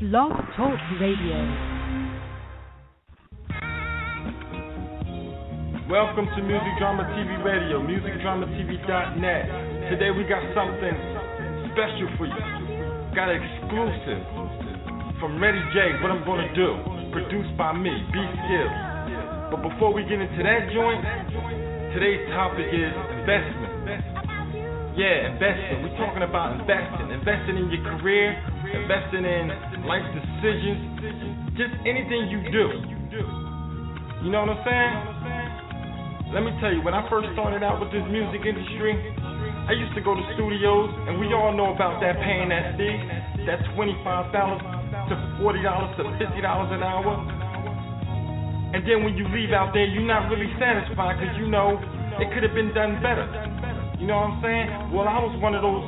Blog Talk Radio. Welcome to Music Drama TV Radio, musicdramatv.net. Today we got something special for you. Got an exclusive from Ready J, what I'm gonna do. Produced by me, B Skill. But before we get into that joint, today's topic is investment. Yeah, investing. We're talking about investing. Investing in your career, investing in life decisions, just anything you do. You know what I'm saying? Let me tell you, when I first started out with this music industry, I used to go to studios, and we all know about that paying that fee, that $25 to $40 to $50 an hour. And then when you leave out there, you're not really satisfied because you know it could have been done better. You know what I'm saying? Well, I was one of those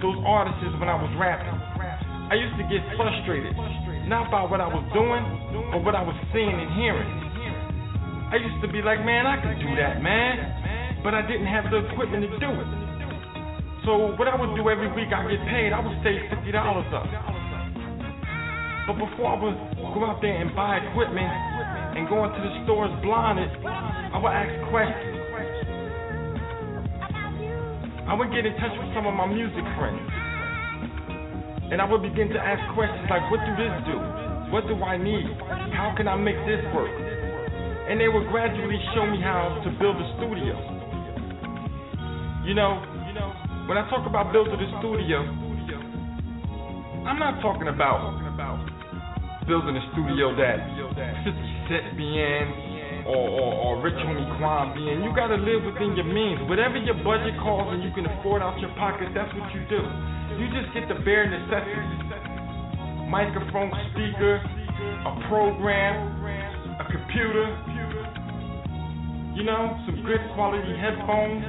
those artists when I was rapping. I used to get frustrated, not by what I was doing, but what I was seeing and hearing. I used to be like, man, I could do that, man, but I didn't have the equipment to do it. So what I would do every week, I get paid. I would save fifty dollars up. But before I would go out there and buy equipment and go into the stores blinded, I would ask questions. I would get in touch with some of my music friends. And I would begin to ask questions like, what do this do? What do I need? How can I make this work? And they would gradually show me how to build a studio. You know, you know, when I talk about building a studio, I'm not talking about building a studio that 50 Cent be in or, or, or Rich Homie Quan be in. You gotta live within your means. Whatever your budget calls and you can afford out your pocket, that's what you do. You just get the bare necessities. Microphone, speaker, a program, a computer, you know, some good quality headphones,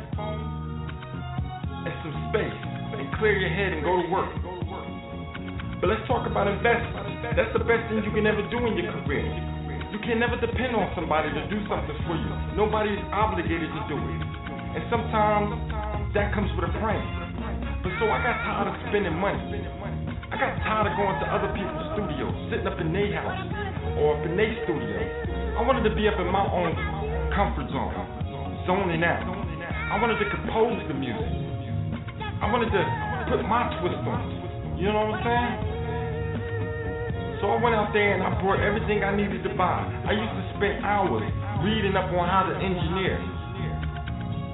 and some space. And clear your head and go to work. But let's talk about investment. That's the best thing you can ever do in your career. You can never depend on somebody to do something for you. Nobody is obligated to do it. And sometimes that comes with a price. But so I got tired of spending money. I got tired of going to other people's studios, sitting up in their house or up in their studio. I wanted to be up in my own comfort zone, zoning out. I wanted to compose the music. I wanted to put my twist on it. You know what I'm saying? So I went out there and I bought everything I needed to buy. I used to spend hours reading up on how to engineer.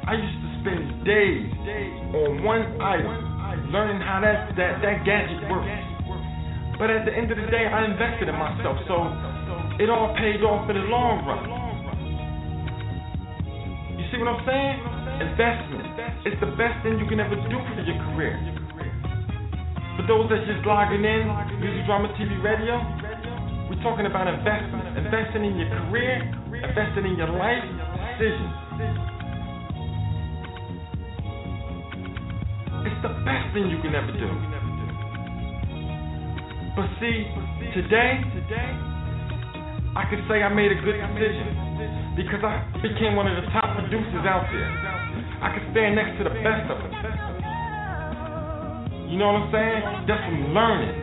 I used to spend days on one item, learning how that, that, that gadget works. But at the end of the day, I invested in myself, so it all paid off in the long run. You see what I'm saying? Investment. It's the best thing you can ever do for your career. For those that's just logging in, Music Drama TV Radio, we're talking about investment. Investing in your career, investing in your life decisions. It's the best thing you can ever do. But see, today, I could say I made a good decision because I became one of the top producers out there. I could stand next to the best of them. You know what I'm saying? Just from learning,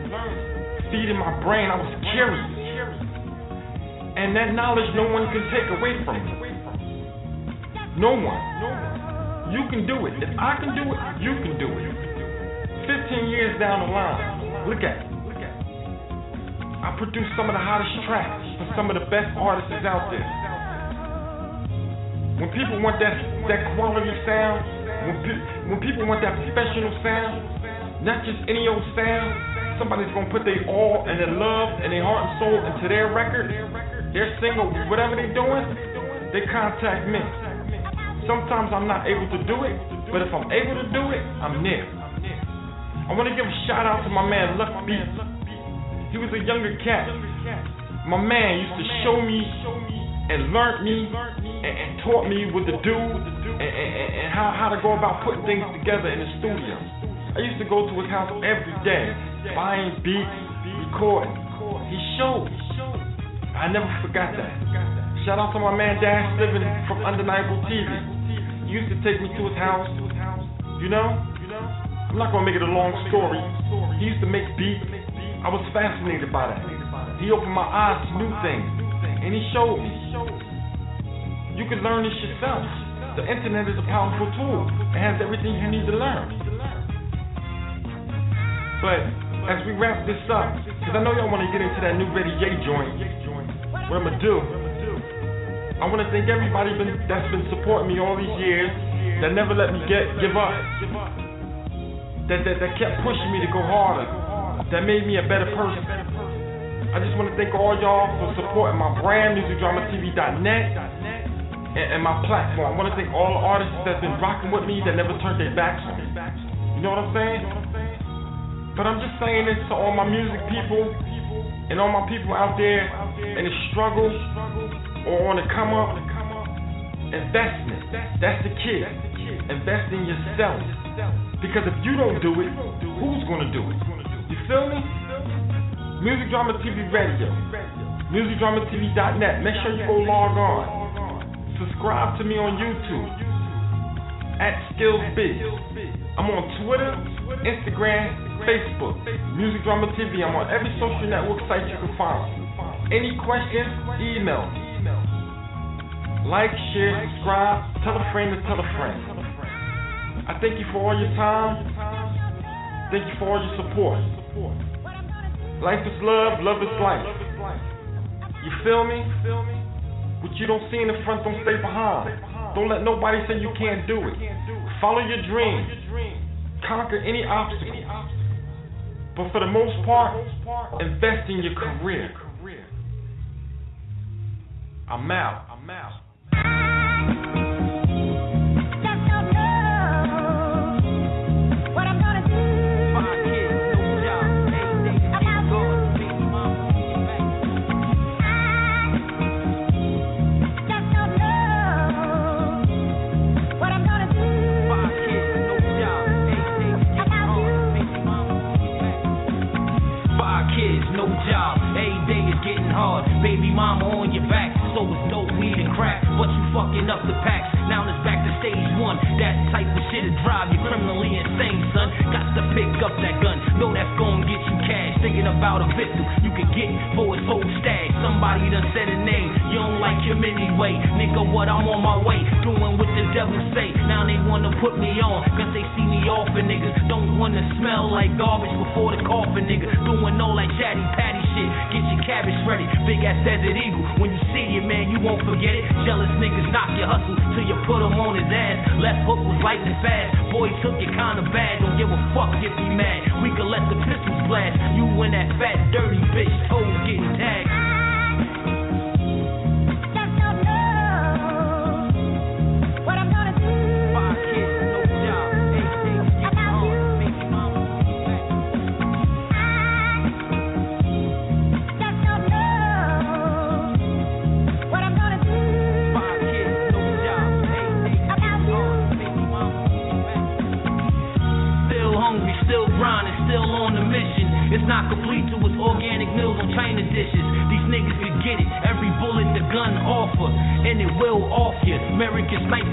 feeding my brain, I was curious. And that knowledge no one can take away from me. No one. You can do it. If I can do it, you can do it. 15 years down the line, look at it. I produced some of the hottest tracks for some of the best artists out there. When people want that that quality sound, when, pe- when people want that professional sound, not just any old sound, somebody's gonna put their all and their love and their heart and soul into their record, their single, whatever they're doing, they contact me. Sometimes I'm not able to do it, but if I'm able to do it, I'm there. I want to give a shout out to my man Luck Beats. He was a younger cat. My man used to show me and learn me and, and taught me what to do and, and, and how, how to go about putting things together in the studio. I used to go to his house every day, buying beats, recording. He showed. I never forgot that. Shout out to my man Dash living from Undeniable TV. He used to take me to his house. You know? I'm not gonna make it a long story. He used to make beats. I I was fascinated by that. He opened my eyes to new things, and he showed me. You can learn this yourself. The internet is a powerful tool. It has everything you need to learn. But as we wrap this up, because I know y'all want to get into that new Betty J joint, what I'm gonna do, I want to thank everybody been, that's been supporting me all these years, that never let me get give up, that, that that kept pushing me to go harder that made me a better person. I just want to thank all y'all for supporting my brand, musicdramatv.net, and my platform. I want to thank all the artists that's been rocking with me that never turned their backs on me. You know what I'm saying? But I'm just saying this to all my music people and all my people out there in the struggle or on the come up. Investment. That's the key. Invest in yourself. Because if you don't do it, who's gonna do it? You feel me? Music Drama TV Radio. MusicDramaTV.net. Make sure you go log on. Subscribe to me on YouTube. At SkillsBiz. I'm on Twitter, Instagram, Facebook. Music Drama TV. I'm on every social network site you can find. Any questions? Email. Like, share, subscribe, tell a friend to tell a friend. I thank you for all your time. Thank you for all your support. Life is love, love is life. You feel me? What you don't see in the front, don't stay behind. Don't let nobody say you can't do it. Follow your dream. Conquer any obstacle. But for the most part, invest in your career. I'm out. I'm out. Fucking up the packs. Now it's back to stage one. That type of shit'll drive you criminally insane, son. Got to pick up that gun. Know that's gonna get you cash. Thinking about a victim you could get for his whole stag. Somebody done said a name. You don't like him anyway. Nigga, what? I'm on my way. Doing what the devil say. Wanna put me on. Cause they see me off and niggas don't wanna smell like garbage before the coffin, nigga. Doing all that chatty patty shit. Get your cabbage ready. Big ass desert eagle. When you see it, man, you won't forget it. Jealous niggas knock your hustle till you put him on his ass. Left hook was lightning fast. Boy took it kinda bad. Don't give a fuck if he mad. We can let the pistols blast. You and that fat, dirty bitch, toes getting tagged. You. American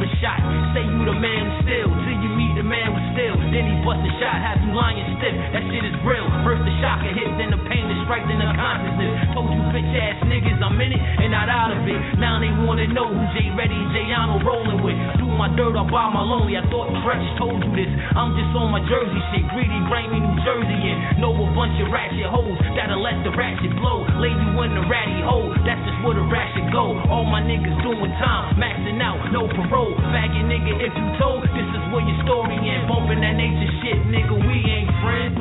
bust a shot, have you lying stiff. That shit is real. First the shock hit, then the pain, the strike, then the consciousness. Told you bitch ass niggas I'm in it and not out of it. Now they wanna know who J Ready, Jayano rolling with. Do my dirt up by my lonely. I thought Treach told you this. I'm just on my Jersey shit, greedy, grimy New Jersey, and know a bunch of ratchet hoes that'll let the ratchet blow. Lay you in the ratty hole, that's just where the ratchet go. All my niggas doing time, maxing out, no parole. Faggot nigga, if you told, this is where your story end. Bumping that nature shit, nigga, we ain't friends.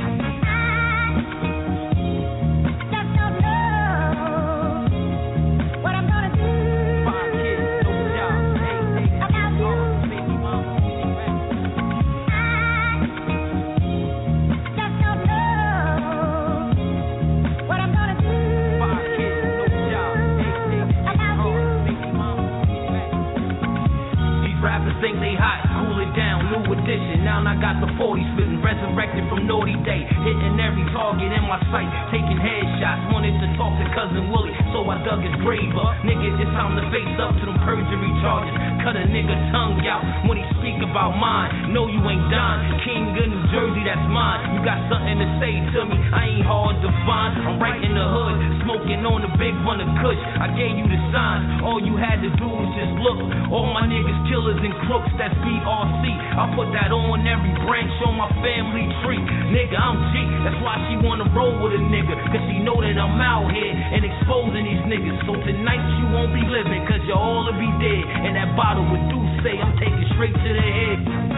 Day. Hitting every target in my sight, taking headshots. Wanted to talk to cousin Willie, so I dug his grave up. Nigga, it's time to face up to them perjury charges. Cut a nigga tongue out when he speak about mine. No, you ain't done. King of New Jersey, that's mine. You got something to say to me, I ain't hard to find. I'm right in the hood, smoking on the big one of Kush. I gave you the sign. All you had to do was just look. All my niggas killers and crooks, that's BRC. I put that on every branch on my family tree. Nigga, I'm G. That's why she wanna roll with a nigga. Cause she know that I'm out here and exposing these niggas. So tonight you won't be living, cause you all will be dead. And that bottle with I'm taking straight to the head.